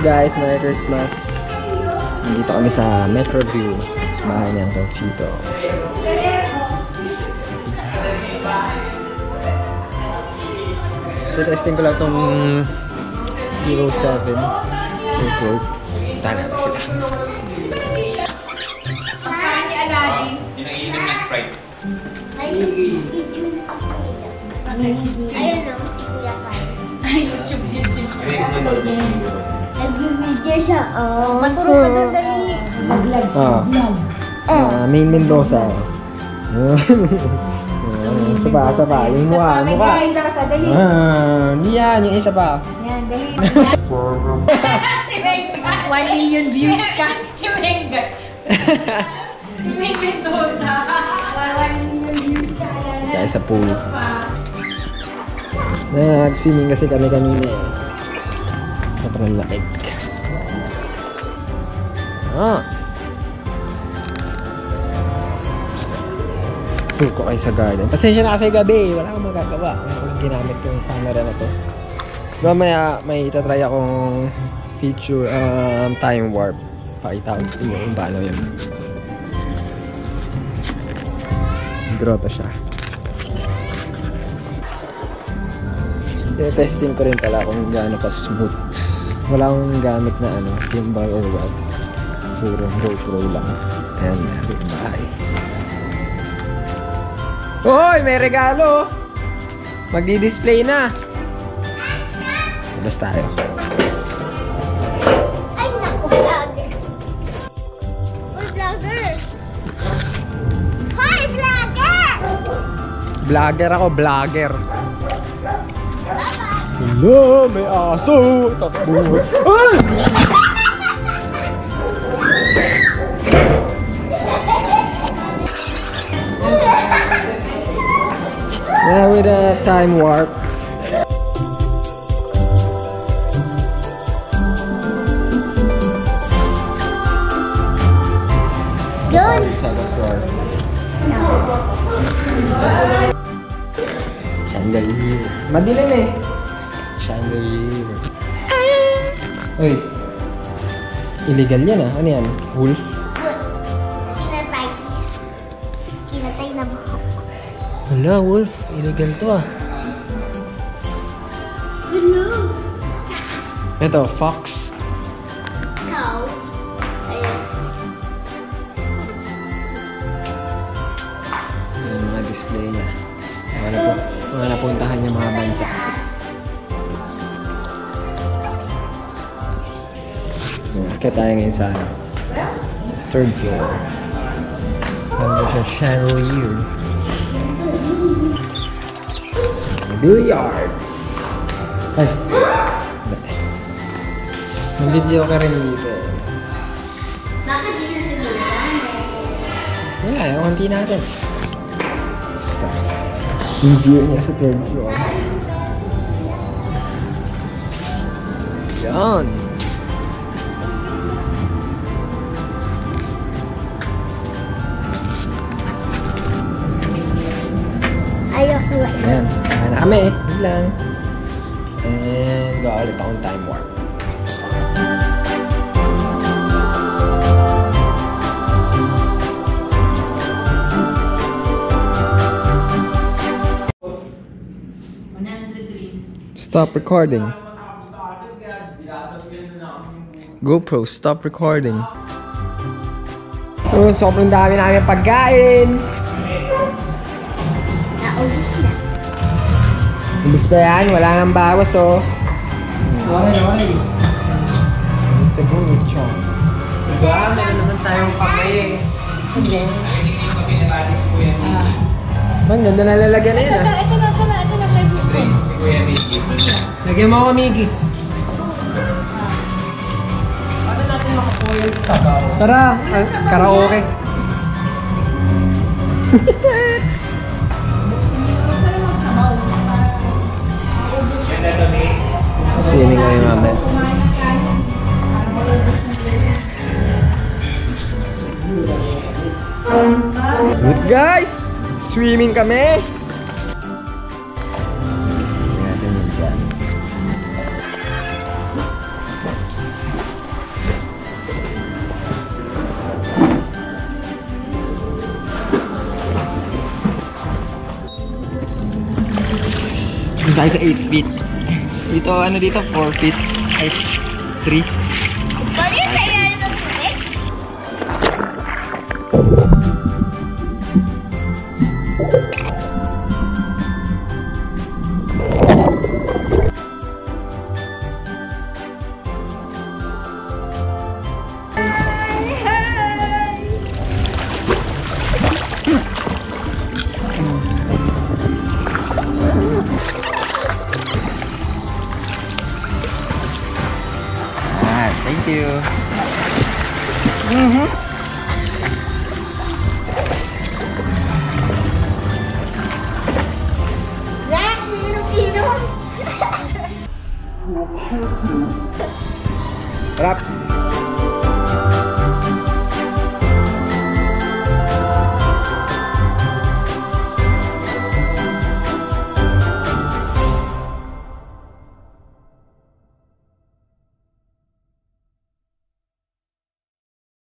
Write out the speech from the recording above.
Guys? Merry Christmas! Nandito kami sa Metro View. Bahay niyang Conchito. Testing ko lang tong 07 Airport. Punta natin sila. Pinaiinom ng Sprite. Ayun o, si Kuya Kai. Nag-video siya, oh. Maturo ka doon, dali. Nag-vlog siya, Ah. vlog. Ah, Main Mendoza. Isa pa, isa pa. Yung mukha, mukha. sa. Ah, yan, yung isa pa. Yan, dali. Si Menga. 1 million views ka. Si Menga. Si Menga Mendoza. 1 million views ka. Kaya sa pool. Nag-swimming kasi kami kanina eh. Sobrang lamig. Ah. Tour ko kayo sa garden. Pasensya na kasi gabi. Wala akong magagawa. Wala ginamit yung camera na to. So mamaya may itatry akong feature um, time warp. Pakita ko inyo kung paano yun. Grotto siya. testing ko rin pala kung gaano ka smooth. Wala akong gamit na ano, gimbal or what. Puro GoPro lang. And bye. Hoy, may regalo! Magdi-display na. Labas tayo. Ay, naku, vlogger. Uy, vlogger. Hi, vlogger! Vlogger ako, vlogger. Hello, may aso! Takbo! Ay! Time warp. Floor. Chandelier. Madilim eh. Chandelier. Uy. Illegal yan ah. Ano yan? Wolf? Wala, wolf. Illegal to ah. Hello. Ito, fox. Cow. Ayun. Yung mga display niya. Mga, napu mga napuntahan niya mga bansa. Kaya tayo ngayon sa ano, third floor. Nandun siya chandelier. Billiards! Ay! Hindi. Mag-video ka rin dito. Bakit di na sumulan? Wala, yung konti natin. Basta. Yung view niya sa third floor. Yan. Kami. Yun lang. And gawa ulit akong time warp. Stop recording. GoPro, stop recording. Oh, sobrang dami namin pagkain. Ubus na yan, wala nang bawas oh. Okay, okay. Sa bunit siya. Diba? Meron naman tayong pamay eh. Miggy. Man, ganda na lalagyan na yan Ito, ah. ito na, ito na, ito na. Drink si Kuya Miggy. Lagyan mo ako, Miggy. Paano natin makakuha yung sabaw? Tara, ah, karaoke. Good guys, swimming kami. Tayo 8 feet. Dito, ano dito? 4 feet. 3. you. Mm hmm Rap.